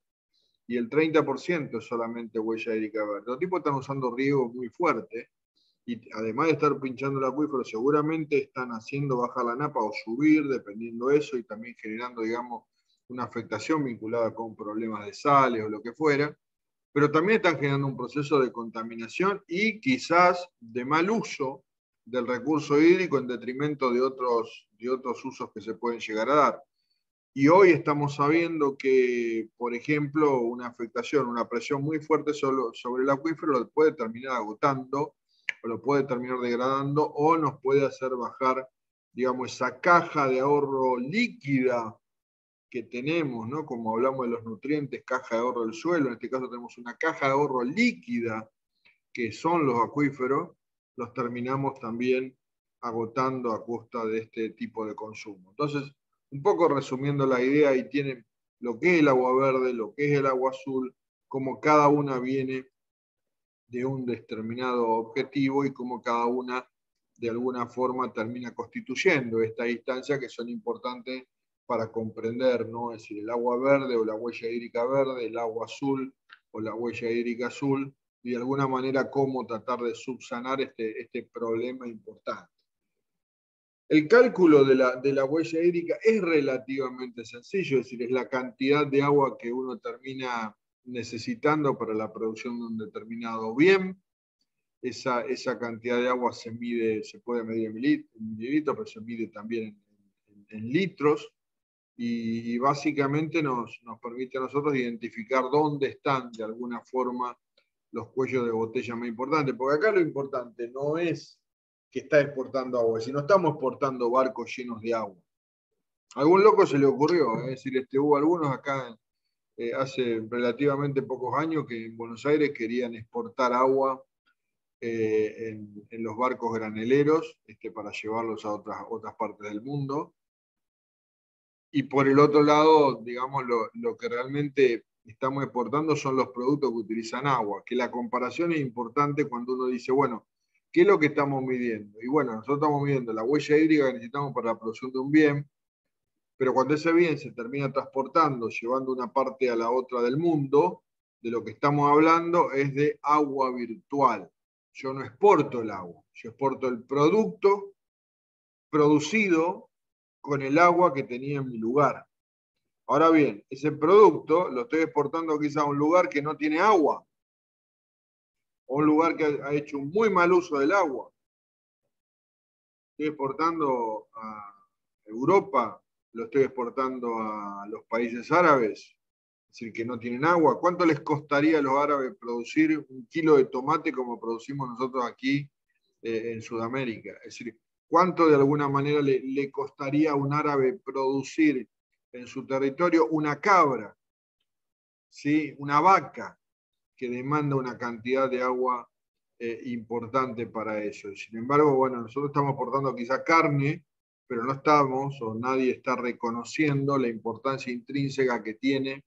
y el 30% es solamente huella hídrica verde. Los tipos están usando riego muy fuerte y además de estar pinchando el acuífero, seguramente están haciendo bajar la napa o subir, dependiendo de eso, y también generando, digamos, una afectación vinculada con problemas de sales o lo que fuera, pero también están generando un proceso de contaminación y quizás de mal uso del recurso hídrico en detrimento de otros, de otros usos que se pueden llegar a dar. Y hoy estamos sabiendo que, por ejemplo, una afectación, una presión muy fuerte sobre, el acuífero lo puede terminar agotando, o lo puede terminar degradando, o nos puede hacer bajar, digamos, esa caja de ahorro líquida que tenemos, ¿no? Como hablamos de los nutrientes, caja de ahorro del suelo, en este caso tenemos una caja de ahorro líquida, que son los acuíferos, los terminamos también agotando a costa de este tipo de consumo. Entonces, un poco resumiendo la idea, ahí tienen lo que es el agua verde, lo que es el agua azul, cómo cada una viene de un determinado objetivo y cómo cada una de alguna forma termina constituyendo esta instancia que son importantes para comprender, ¿no? Es decir, el agua verde o la huella hídrica verde, el agua azul o la huella hídrica azul, y de alguna manera cómo tratar de subsanar este, este problema importante. El cálculo de la, huella hídrica es relativamente sencillo, es decir, es la cantidad de agua que uno termina necesitando para la producción de un determinado bien. Esa, esa cantidad de agua se mide, se puede medir en mililitros, pero se mide también en, litros. Y, básicamente nos, nos permite a nosotros identificar dónde están de alguna forma los cuellos de botella más importantes. Porque acá lo importante no es que está exportando agua, si no estamos exportando barcos llenos de agua. algún loco se le ocurrió, ¿eh? es decir, este, hubo algunos acá eh, hace relativamente pocos años que en Buenos Aires querían exportar agua eh, en, los barcos graneleros este, para llevarlos a otras, otras partes del mundo. Y por el otro lado, digamos, lo, lo que realmente estamos exportando son los productos que utilizan agua, que la comparación es importante cuando uno dice, bueno, ¿Qué es lo que estamos midiendo? Y bueno, nosotros estamos midiendo la huella hídrica que necesitamos para la producción de un bien, pero cuando ese bien se termina transportando, llevando una parte a la otra del mundo, de lo que estamos hablando es de agua virtual. Yo no exporto el agua, yo exporto el producto producido con el agua que tenía en mi lugar. Ahora bien, ese producto lo estoy exportando quizá a un lugar que no tiene agua, un lugar que ha hecho un muy mal uso del agua. Estoy exportando a Europa, lo estoy exportando a los países árabes, es decir, que no tienen agua. ¿Cuánto les costaría a los árabes producir un kilo de tomate como producimos nosotros aquí eh, en Sudamérica? Es decir, ¿cuánto de alguna manera le, le costaría a un árabe producir en su territorio una cabra, ¿sí? una vaca? Que demanda una cantidad de agua eh, importante para eso. Sin embargo, bueno, nosotros estamos aportando quizá carne, pero no estamos o nadie está reconociendo la importancia intrínseca que tiene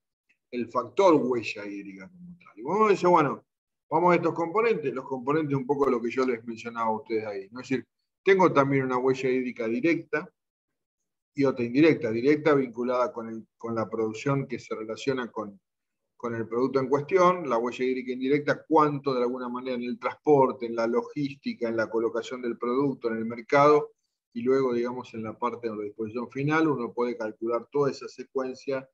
el factor huella hídrica como tal. Y a decir, bueno, vamos a estos componentes, los componentes un poco de lo que yo les mencionaba a ustedes ahí. Es decir, tengo también una huella hídrica directa y otra indirecta. Directa vinculada con la producción que se relaciona con con el producto en cuestión, la huella hídrica indirecta, cuánto de alguna manera en el transporte, en la logística, en la colocación del producto en el mercado, y luego, digamos, en la parte de la disposición final, uno puede calcular toda esa secuencia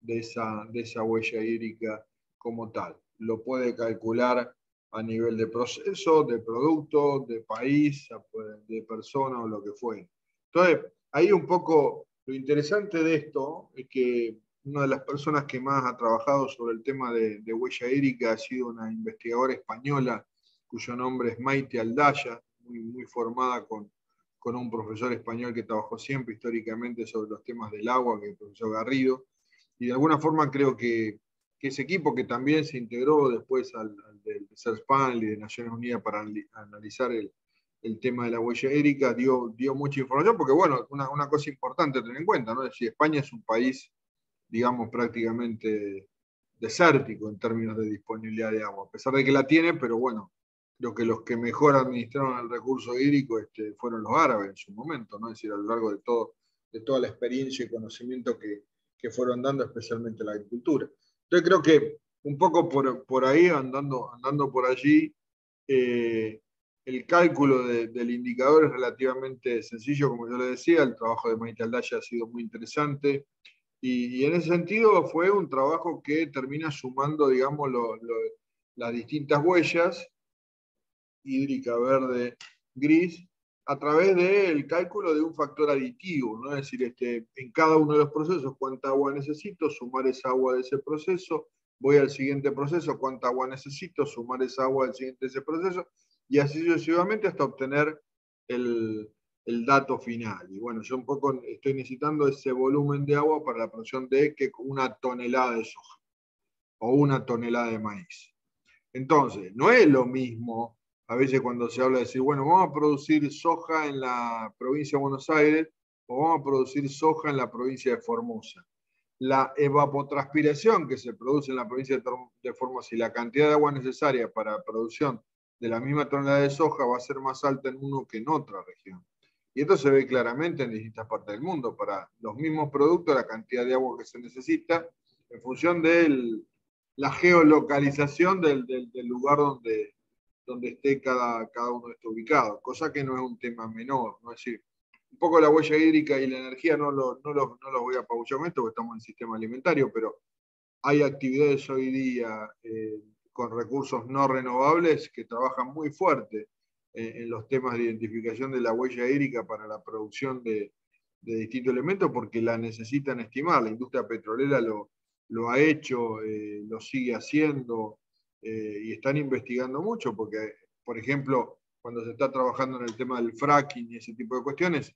de esa, de esa huella hídrica como tal. Lo puede calcular a nivel de proceso, de producto, de país, de persona o lo que fuere. Entonces, ahí un poco lo interesante de esto es que una de las personas que más ha trabajado sobre el tema de, huella hídrica ha sido una investigadora española cuyo nombre es Maite Aldaya, muy, muy formada con, con un profesor español que trabajó siempre históricamente sobre los temas del agua, que es el profesor Garrido. Y de alguna forma creo que, que ese equipo que también se integró después al, del CERSPAN y de Naciones Unidas para analizar el, el tema de la huella hídrica dio, dio mucha información, porque bueno, una, una cosa importante a tener en cuenta, ¿no? es decir, España es un país digamos, prácticamente desértico en términos de disponibilidad de agua, a pesar de que la tiene, pero bueno, lo que los que mejor administraron el recurso hídrico este, fueron los árabes en su momento, ¿no? es decir, a lo largo de, todo, de toda la experiencia y conocimiento que, que fueron dando, especialmente la agricultura. Entonces creo que un poco por, por ahí, andando, andando por allí, eh, el cálculo del indicador es relativamente sencillo, como yo le decía, el trabajo de Maite Aldaya ha sido muy interesante, Y, en ese sentido fue un trabajo que termina sumando, digamos, las distintas huellas, hídrica, verde, gris, a través del cálculo de un factor aditivo, ¿no? es decir, este, en cada uno de los procesos, cuánta agua necesito, sumar esa agua de ese proceso, voy al siguiente proceso, cuánta agua necesito, sumar esa agua del siguiente de ese proceso, y así sucesivamente hasta obtener el, el dato final. Y bueno, yo un poco estoy necesitando ese volumen de agua para la producción de que una tonelada de soja o una tonelada de maíz. Entonces, no es lo mismo, a veces cuando se habla de decir, bueno, vamos a producir soja en la provincia de Buenos Aires o vamos a producir soja en la provincia de Formosa. La evapotranspiración que se produce en la provincia de Formosa y la cantidad de agua necesaria para la producción de la misma tonelada de soja va a ser más alta en uno que en otra región. Y esto se ve claramente en distintas partes del mundo. Para los mismos productos, la cantidad de agua que se necesita, en función de la geolocalización del, lugar donde, esté cada, uno esté ubicado, cosa que no es un tema menor. ¿no? Es decir, un poco la huella hídrica y la energía no lo, no lo, no voy a apabullar esto porque estamos en el sistema alimentario, pero hay actividades hoy día eh, con recursos no renovables que trabajan muy fuerte en, los temas de identificación de la huella hídrica para la producción de, distintos elementos porque la necesitan estimar. La industria petrolera lo, lo ha hecho, eh, lo sigue haciendo eh, y están investigando mucho porque, por ejemplo, cuando se está trabajando en el tema del fracking y ese tipo de cuestiones,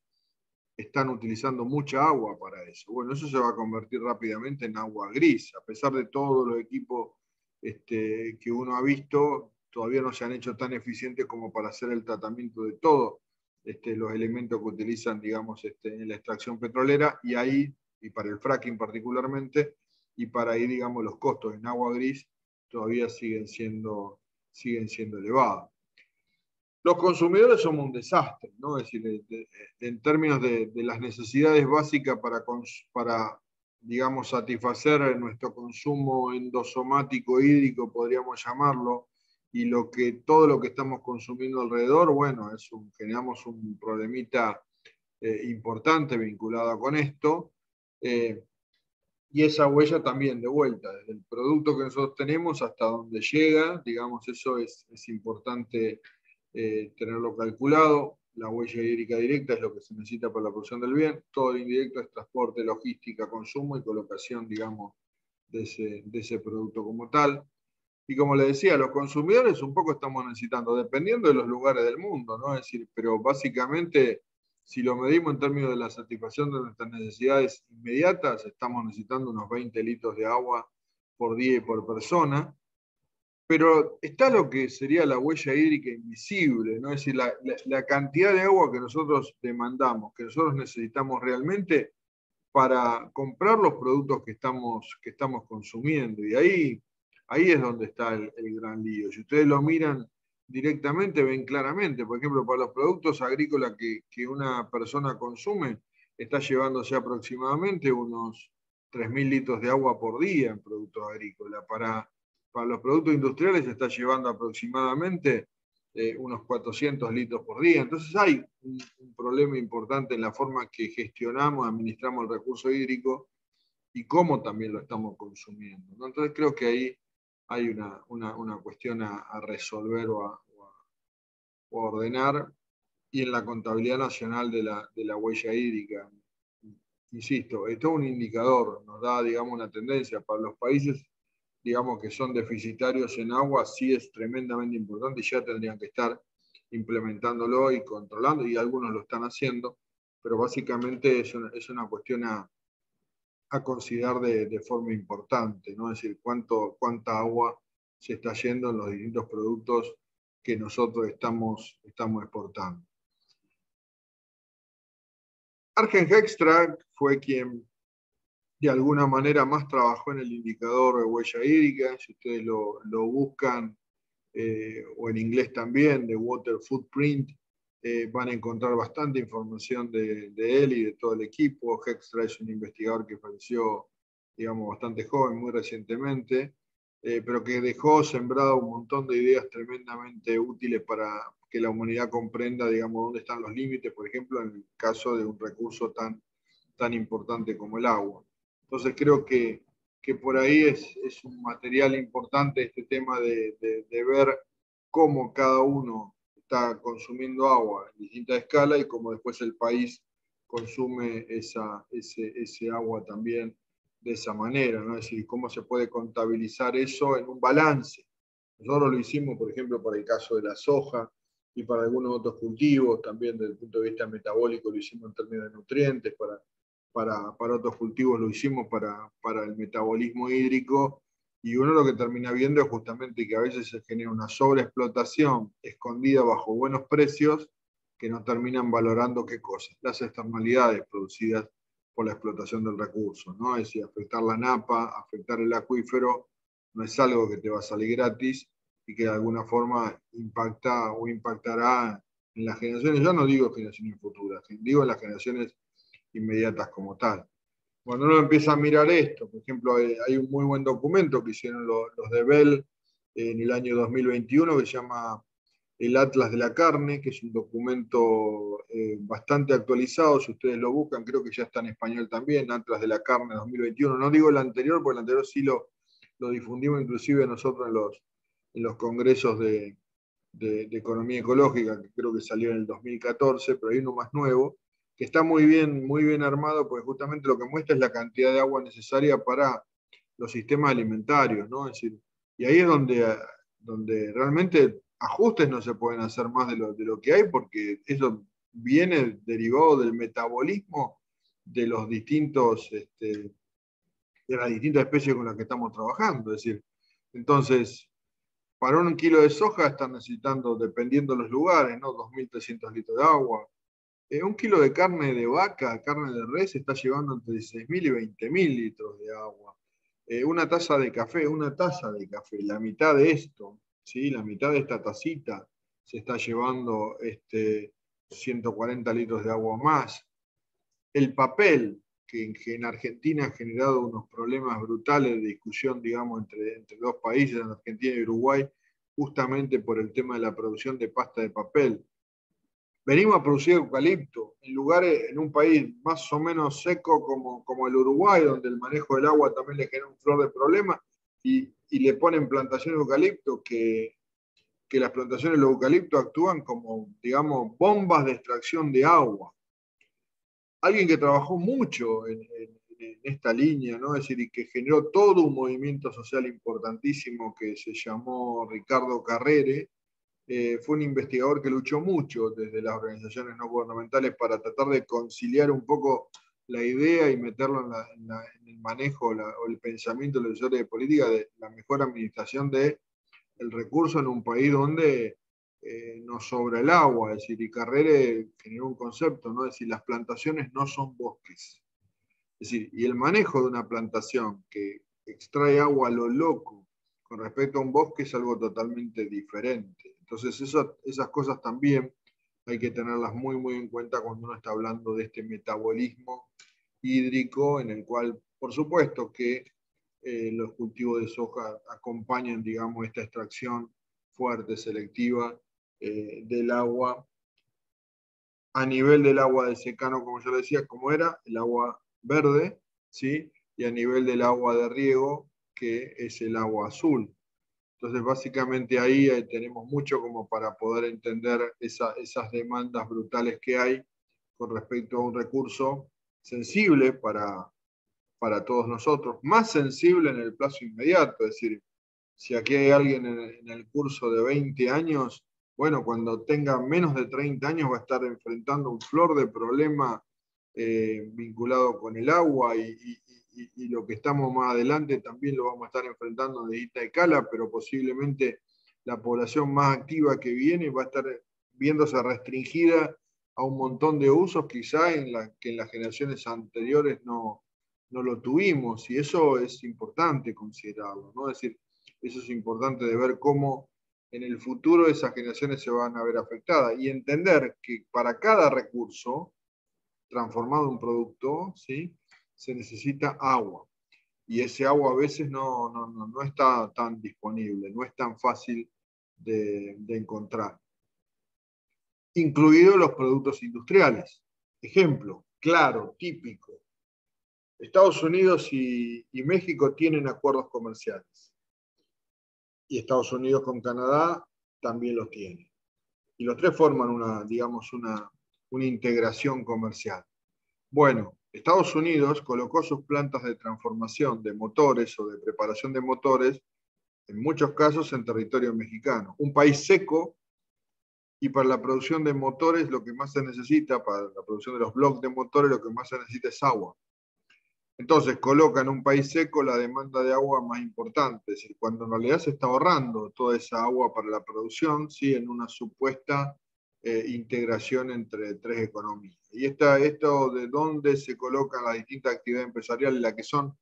están utilizando mucha agua para eso. Bueno, eso se va a convertir rápidamente en agua gris, a pesar de todos los equipos este, que uno ha visto, todavía no se han hecho tan eficientes como para hacer el tratamiento de todos este, los elementos que utilizan, digamos, este, en la extracción petrolera y ahí, y para el fracking particularmente, y para ahí, digamos, los costos en agua gris todavía siguen siendo, siguen siendo elevados. Los consumidores somos un desastre, ¿no? Es decir, en términos de, las necesidades básicas para, para, digamos, satisfacer nuestro consumo endosomático hídrico, podríamos llamarlo, y lo que, todo lo que estamos consumiendo alrededor, bueno, es generamos un problemita eh, importante vinculado con esto. Eh, y esa huella también de vuelta, desde el producto que nosotros tenemos hasta donde llega, digamos, eso es, es importante eh, tenerlo calculado. La huella hídrica directa es lo que se necesita para la producción del bien, todo el indirecto es transporte, logística, consumo y colocación, digamos, de ese, de ese producto como tal. Y como le decía, los consumidores un poco estamos necesitando, dependiendo de los lugares del mundo, ¿no? Decir, pero básicamente, si lo medimos en términos de la satisfacción de nuestras necesidades inmediatas, estamos necesitando unos 20 litros de agua por día y por persona. Pero está lo que sería la huella hídrica invisible, ¿no? Es decir, la, la cantidad de agua que nosotros demandamos, que nosotros necesitamos realmente para comprar los productos que estamos, que estamos consumiendo. Y ahí Ahí es donde está el, gran lío. Si ustedes lo miran directamente, ven claramente, por ejemplo, para los productos agrícolas que, una persona consume, está llevándose aproximadamente unos 3.000 litros de agua por día en productos agrícolas. Para, para los productos industriales está llevando aproximadamente eh, unos 400 litros por día. Entonces hay un, problema importante en la forma que gestionamos, administramos el recurso hídrico y cómo también lo estamos consumiendo. Entonces creo que ahí hay una, cuestión a, resolver o a, ordenar. Y en la contabilidad nacional de la, huella hídrica, insisto, esto es un indicador, nos da, digamos, una tendencia. Para los países, digamos, que son deficitarios en agua, sí es tremendamente importante y ya tendrían que estar implementándolo y controlando, y algunos lo están haciendo, pero básicamente es es una cuestión a, a considerar de, forma importante, ¿no? Es decir, cuánto, cuánta agua se está yendo en los distintos productos que nosotros estamos, estamos exportando. Argen Hextrack fue quien de alguna manera más trabajó en el indicador de huella hídrica, si ustedes lo, buscan, eh, o en inglés también, de Water Footprint, eh, van a encontrar bastante información de, él y de todo el equipo. Hextra es un investigador que falleció, digamos, bastante joven, muy recientemente, eh, pero que dejó sembrado un montón de ideas tremendamente útiles para que la humanidad comprenda, digamos, dónde están los límites, por ejemplo, en el caso de un recurso tan, tan importante como el agua. Entonces creo que, que por ahí es, es, un material importante este tema de, de, ver cómo cada uno está consumiendo agua en distinta escala y cómo después el país consume esa, ese, ese agua también de esa manera, ¿no? Es decir, cómo se puede contabilizar eso en un balance. Nosotros lo hicimos, por ejemplo, para el caso de la soja y para algunos otros cultivos, también desde el punto de vista metabólico lo hicimos en términos de nutrientes, para, para, para otros cultivos lo hicimos para, para el metabolismo hídrico, y uno lo que termina viendo es justamente que a veces se genera una sobreexplotación escondida bajo buenos precios que no terminan valorando qué cosas, las externalidades producidas por la explotación del recurso, ¿no? Es decir, afectar la napa, afectar el acuífero, no es algo que te va a salir gratis y que de alguna forma impacta o impactará en las generaciones, yo no digo generaciones futuras, digo en las generaciones inmediatas como tal. Cuando uno empieza a mirar esto, por ejemplo, hay un muy buen documento que hicieron los, de Bell en el año 2021 que se llama el Atlas de la Carne, que es un documento eh, bastante actualizado, si ustedes lo buscan, creo que ya está en español también, Atlas de la Carne 2021. No digo el anterior, porque el anterior sí lo, difundimos inclusive nosotros en los, congresos de, economía ecológica, que creo que salió en el 2014, pero hay uno más nuevo, que está muy bien, muy bien armado, porque justamente lo que muestra es la cantidad de agua necesaria para los sistemas alimentarios, ¿no? Decir, y ahí es donde, donde realmente ajustes no se pueden hacer más de lo, de lo que hay, porque eso viene derivado del metabolismo de los distintos, este, de las distintas especies con las que estamos trabajando. Es decir, entonces, para un kilo de soja están necesitando, dependiendo de los lugares, ¿no? 2.300 litros de agua. Eh, un kilo de carne de vaca, carne de res, está llevando entre 16.000 y 20.000 litros de agua. Eh, una taza de café, una taza de café, la mitad de esto, ¿sí? la mitad de esta tacita se está llevando este, 140 litros de agua más. El papel, que en, Argentina ha generado unos problemas brutales de discusión, digamos, entre, entre dos países, en Argentina y Uruguay, justamente por el tema de la producción de pasta de papel. Venimos a producir eucalipto en lugares, en un país más o menos seco como, como el Uruguay, donde el manejo del agua también le genera un flor de problemas, y, y le ponen plantaciones de eucalipto que, que las plantaciones de eucalipto actúan como, digamos, bombas de extracción de agua alguien que trabajó mucho en, esta línea, ¿no? Decir, y que generó todo un movimiento social importantísimo que se llamó Ricardo Carrere, eh, fue un investigador que luchó mucho desde las organizaciones no gubernamentales para tratar de conciliar un poco la idea y meterlo en, el manejo o el pensamiento de los de política de la mejor administración del recurso en un país donde eh, no sobra el agua, es decir, y Carrere generó un concepto, ¿no? Es decir, las plantaciones no son bosques. Es decir, y el manejo de una plantación que extrae agua a lo loco con respecto a un bosque es algo totalmente diferente. Entonces, esas cosas también hay que tenerlas muy, muy en cuenta cuando uno está hablando de este metabolismo hídrico, en el cual, por supuesto, que eh, los cultivos de soja acompañan, digamos, esta extracción fuerte, selectiva, eh, del agua a nivel del agua de secano, como yo decía, como era el agua verde, ¿sí? y a nivel del agua de riego, que es el agua azul. Entonces, básicamente ahí tenemos mucho como para poder entender esas demandas brutales que hay con respecto a un recurso sensible para, para todos nosotros, más sensible en el plazo inmediato, es decir, si aquí hay alguien en, en el curso de 20 años, bueno, cuando tenga menos de 30 años va a estar enfrentando un flor de problema eh, vinculado con el agua y, lo que estamos más adelante también lo vamos a estar enfrentando de distinta escala, pero posiblemente la población más activa que viene va a estar viéndose restringida a un montón de usos quizá en la, que en las generaciones anteriores no, no lo tuvimos y eso es importante considerarlo, ¿no? Es decir, eso es importante de ver cómo en el futuro esas generaciones se van a ver afectadas y entender que para cada recurso transformado en producto, ¿sí? Se necesita agua. Y ese agua a veces no, no, está tan disponible, no es tan fácil de, encontrar. Incluidos los productos industriales. Ejemplo, claro, típico. Estados Unidos y, México tienen acuerdos comerciales. Y Estados Unidos con Canadá también los tiene. Y los tres forman una, digamos, una, una integración comercial. Bueno, Estados Unidos colocó sus plantas de transformación de motores o de preparación de motores, en muchos casos en territorio mexicano. Un país seco y para la producción de motores lo que más se necesita, para la producción de los bloques de motores lo que más se necesita es agua. Entonces coloca en un país seco la demanda de agua más importante, es decir, cuando en realidad se está ahorrando toda esa agua para la producción, ¿sí? en una supuesta eh, integración entre tres economías. Y esto de dónde se colocan las distintas actividades empresariales, las que son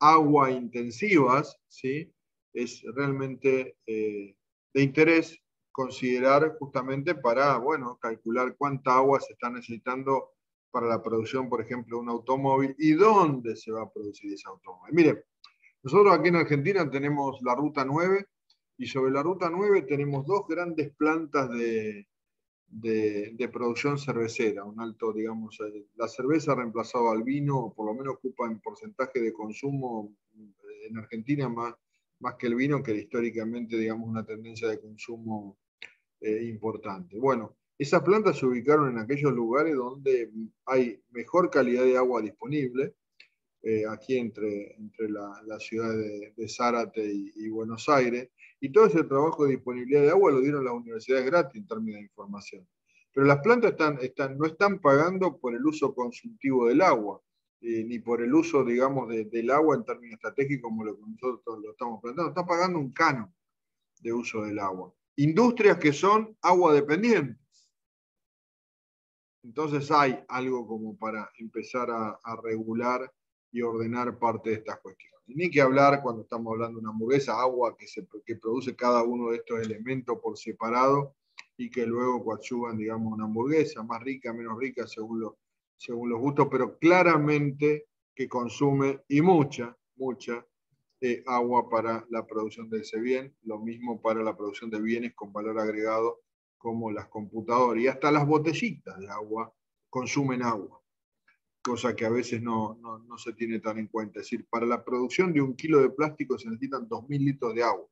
agua intensivas, ¿sí? es realmente eh, de interés considerar justamente para, bueno, calcular cuánta agua se está necesitando para la producción, por ejemplo, de un automóvil y dónde se va a producir ese automóvil. Mire, nosotros aquí en Argentina tenemos la Ruta 9 y sobre la Ruta 9 tenemos dos grandes plantas de, de, producción cervecera, un alto, digamos, eh, la cerveza ha reemplazado al vino, por lo menos ocupa en porcentaje de consumo en Argentina más, más que el vino, que históricamente, digamos, una tendencia de consumo eh, importante. Bueno, esas plantas se ubicaron en aquellos lugares donde hay mejor calidad de agua disponible, eh, aquí entre, entre la, la ciudad de, Zárate y, Buenos Aires, y todo ese trabajo de disponibilidad de agua lo dieron las universidades gratis en términos de información. Pero las plantas no están pagando por el uso consultivo del agua, eh, ni por el uso, digamos, del agua en términos estratégicos como lo nosotros lo estamos planteando, están pagando un canon de uso del agua. Industrias que son agua dependientes entonces hay algo como para empezar a, regular y ordenar parte de estas cuestiones. Ni que hablar cuando estamos hablando de una hamburguesa, agua que, se, que produce cada uno de estos elementos por separado y que luego coadyuvan, digamos, una hamburguesa más rica, menos rica, según, los, según los gustos, pero claramente que consume y mucha, mucha eh, agua para la producción de ese bien, lo mismo para la producción de bienes con valor agregado como las computadoras y hasta las botellitas de agua consumen agua, cosa que a veces no, no, se tiene tan en cuenta. Es decir, para la producción de un kilo de plástico se necesitan 2.000 litros de agua.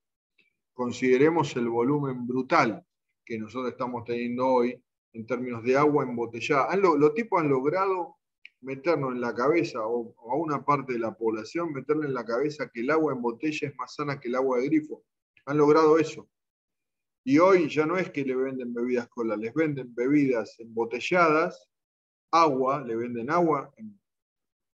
Consideremos el volumen brutal que nosotros estamos teniendo hoy en términos de agua embotellada. los tipos han logrado meternos en la cabeza, o, a una parte de la población, meterle en la cabeza que el agua en botella es más sana que el agua de grifo. Han logrado eso. Y hoy ya no es que le venden bebidas cola, les venden bebidas embotelladas, agua, le venden agua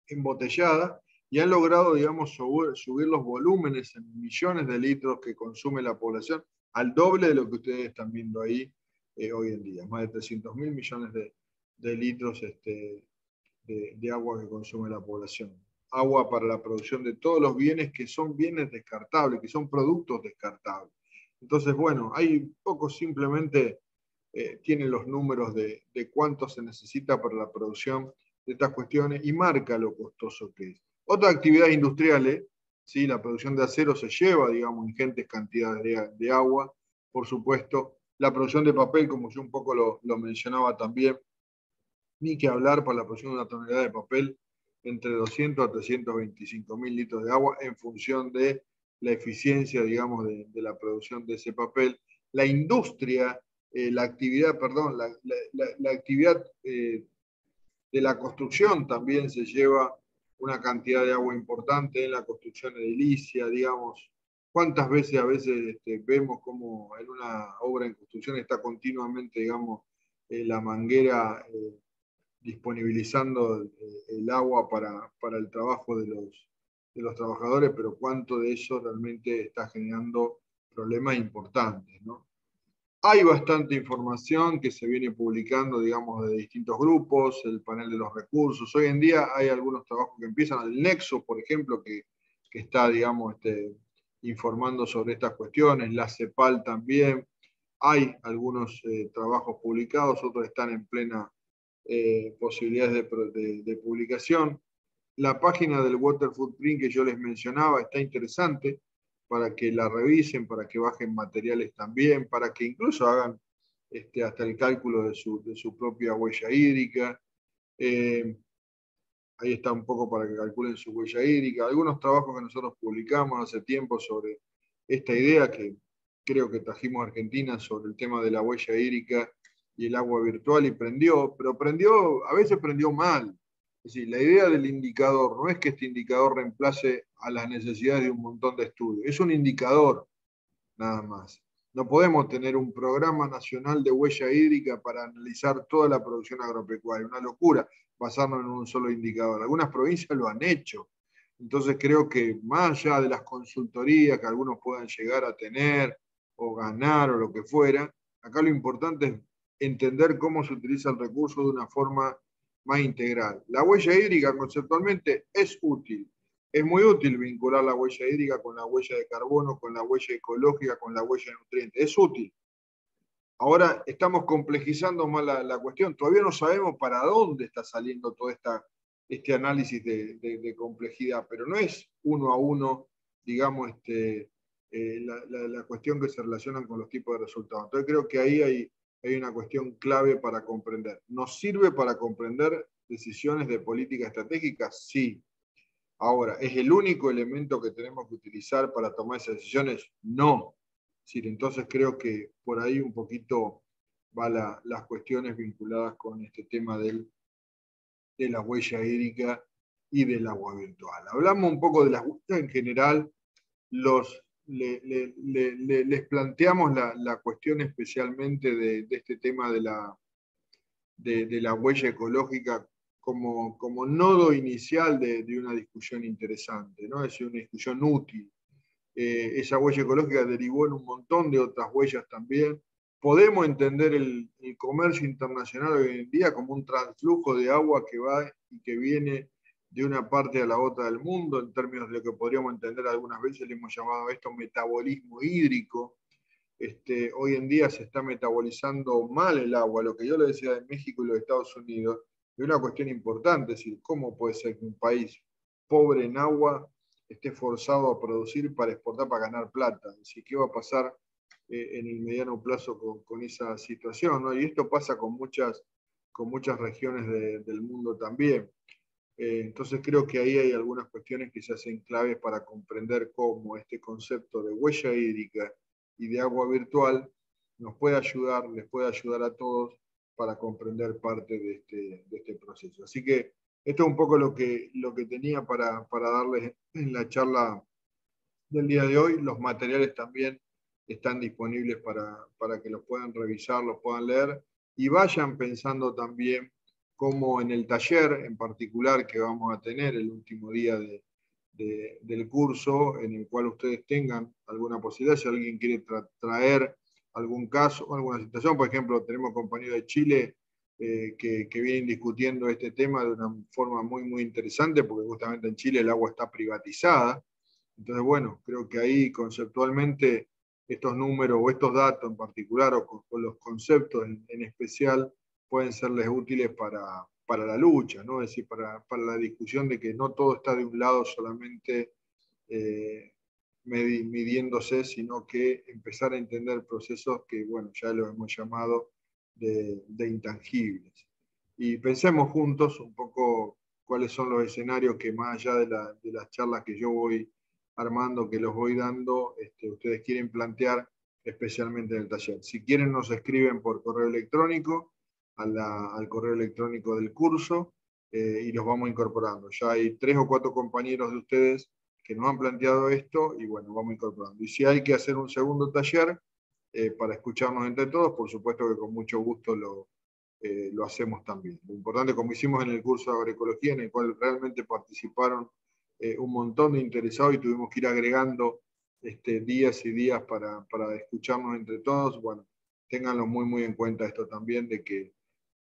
embotellada y han logrado, digamos, subir, los volúmenes en millones de litros que consume la población al doble de lo que ustedes están viendo ahí eh, hoy en día, más de 300 mil millones de, litros este, de, agua que consume la población. Agua para la producción de todos los bienes que son bienes descartables, que son productos descartables. Entonces, bueno, hay pocos simplemente eh, tienen los números de, cuánto se necesita para la producción de estas cuestiones y marca lo costoso que es. Otra actividad industrial, ¿sí? la producción de acero se lleva, digamos, ingentes cantidades de, agua, por supuesto. La producción de papel, como yo un poco lo, lo mencionaba también, ni que hablar para la producción de una tonelada de papel entre 200 a 325 mil litros de agua en función de la eficiencia, digamos, de, la producción de ese papel. La industria, eh, la actividad, perdón, la, actividad eh, de la construcción también se lleva una cantidad de agua importante en la construcción edilicia, digamos. ¿Cuántas veces a veces este, vemos como en una obra en construcción está continuamente, digamos, eh, la manguera disponibilizando el agua para, para el trabajo de los, de los trabajadores, pero cuánto de eso realmente está generando problemas importantes. ¿no? Hay bastante información que se viene publicando, digamos, de distintos grupos, el panel de los recursos. Hoy en día hay algunos trabajos que empiezan, el Nexo, por ejemplo, que, está, digamos, este, informando sobre estas cuestiones, la CEPAL también. Hay algunos eh, trabajos publicados, otros están en plena eh, posibilidades de, de publicación. La página del Water Footprint que yo les mencionaba está interesante para que la revisen, para que bajen materiales también, para que incluso hagan este, hasta el cálculo de su, propia huella hídrica. Eh, ahí está un poco para que calculen su huella hídrica. Algunos trabajos que nosotros publicamos hace tiempo sobre esta idea que creo que trajimos a Argentina sobre el tema de la huella hídrica y el agua virtual y prendió, pero prendió, a veces prendió mal. Es decir, la idea del indicador no es que este indicador reemplace a las necesidades de un montón de estudios, es un indicador nada más. No podemos tener un programa nacional de huella hídrica para analizar toda la producción agropecuaria, una locura basarnos en un solo indicador. Algunas provincias lo han hecho. Entonces creo que más allá de las consultorías que algunos puedan llegar a tener o ganar o lo que fuera, acá lo importante es entender cómo se utiliza el recurso de una forma más integral. La huella hídrica conceptualmente es útil. Es muy útil vincular la huella hídrica con la huella de carbono, con la huella ecológica, con la huella de nutrientes. Es útil. Ahora estamos complejizando más la, cuestión. Todavía no sabemos para dónde está saliendo todo esta, este análisis de, complejidad, pero no es uno a uno, digamos, este, eh, la, la, cuestión que se relaciona con los tipos de resultados. Entonces creo que ahí hay, hay una cuestión clave para comprender. ¿Nos sirve para comprender decisiones de política estratégica? Sí. Ahora, ¿es el único elemento que tenemos que utilizar para tomar esas decisiones? No. entonces creo que por ahí un poquito van las cuestiones vinculadas con este tema del, de la huella hídrica y del agua virtual. Hablamos un poco de las huellas en general, los les planteamos la, cuestión especialmente de, este tema de la, de, la huella ecológica como, como nodo inicial de, una discusión interesante, ¿no? es una discusión útil. Eh, esa huella ecológica derivó en un montón de otras huellas también. Podemos entender el, el comercio internacional hoy en día como un transflujo de agua que va y que viene de una parte a la otra del mundo, en términos de lo que podríamos entender algunas veces, le hemos llamado esto metabolismo hídrico. Este, hoy en día se está metabolizando mal el agua, lo que yo le decía de México y los Estados Unidos, es una cuestión importante, es decir, ¿cómo puede ser que un país pobre en agua esté forzado a producir para exportar, para ganar plata? Es decir, ¿qué va a pasar eh, en el mediano plazo con, esa situación? Y esto pasa con muchas, con muchas regiones del mundo también. Eh, entonces creo que ahí hay algunas cuestiones que se hacen claves para comprender cómo este concepto de huella hídrica y de agua virtual nos puede ayudar, les puede ayudar a todos para comprender parte de este, este proceso. Así que esto es un poco lo que, lo que tenía para, para darles en la charla del día de hoy. Los materiales también están disponibles para, para que los puedan revisar, los puedan leer y vayan pensando también como en el taller en particular que vamos a tener el último día del curso, en el cual ustedes tengan alguna posibilidad, si alguien quiere traer algún caso o alguna situación, por ejemplo, tenemos compañeros de Chile eh, que, que, vienen discutiendo este tema de una forma muy, muy interesante, porque justamente en Chile el agua está privatizada. Entonces, bueno, creo que ahí conceptualmente estos números o estos datos en particular o, los conceptos en especial pueden serles útiles para, para la lucha, ¿no? es decir, para, para, la discusión de que no todo está de un lado solamente eh, midiéndose, sino que empezar a entender procesos que, bueno, ya los hemos llamado de, de intangibles. Y pensemos juntos un poco cuáles son los escenarios que más allá de, la, de las charlas que yo voy armando, que los voy dando, este, ustedes quieren plantear especialmente en el taller. Si quieren nos escriben por correo electrónico al correo electrónico del curso eh, y los vamos incorporando. Ya hay tres o cuatro compañeros de ustedes que nos han planteado esto y bueno, vamos incorporando. Y si hay que hacer un segundo taller eh, para escucharnos entre todos, por supuesto que con mucho gusto lo, eh, lo hacemos también. Lo importante, como hicimos en el curso de agroecología, en el cual realmente participaron un montón de interesados y tuvimos que ir agregando este, días y días para, para escucharnos entre todos, bueno, ténganlo muy, muy en cuenta esto también, de que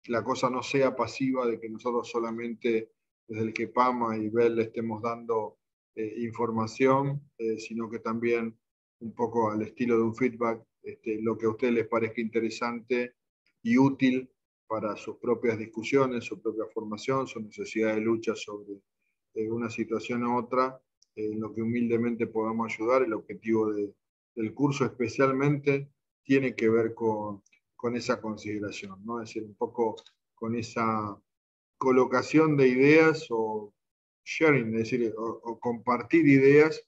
la cosa no sea pasiva de que nosotros solamente desde el que PAMA y BEL estemos dando eh, información, eh, sino que también un poco al estilo de un feedback, este, lo que a ustedes les parezca interesante y útil para sus propias discusiones, su propia formación, su necesidad de lucha sobre eh, una situación u otra, en lo que humildemente podamos ayudar. El objetivo del curso especialmente tiene que ver con con esa consideración, ¿no? Es decir, un poco con esa colocación de ideas o sharing, es decir, o, compartir ideas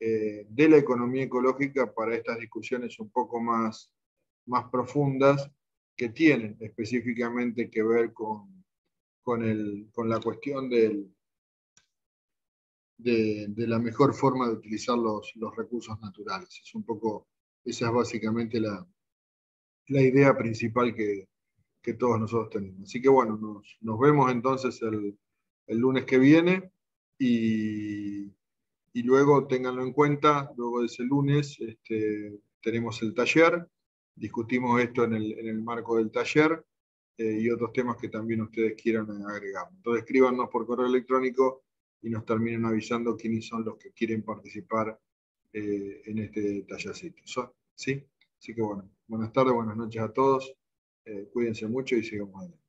eh, de la economía ecológica para estas discusiones un poco más, más profundas que tienen específicamente que ver con, con, la cuestión del, de, la mejor forma de utilizar los, los, recursos naturales. Es un poco, esa es básicamente la, la idea principal que, que, todos nosotros tenemos. Así que bueno, nos, nos vemos entonces el, el, lunes que viene y, y, luego ténganlo en cuenta, luego de ese lunes este, tenemos el taller discutimos esto en el, en el marco del taller eh, y otros temas que también ustedes quieran agregar. Entonces escríbanos por correo electrónico y nos terminen avisando quiénes son los que quieren participar eh, en este tallercito. ¿Sí? Así que bueno, buenas tardes, buenas noches a todos. Eh, cuídense mucho y sigamos adelante.